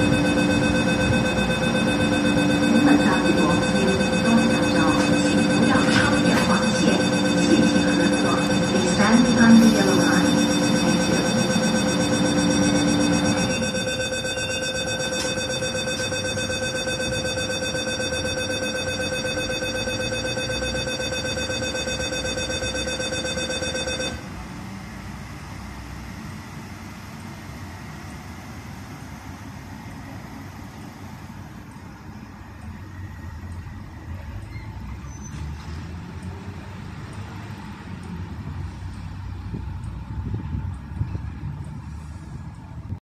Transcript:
you